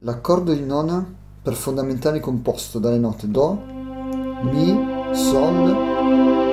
L'accordo di nona per fondamentale composto dalle note Do, Mi, Sol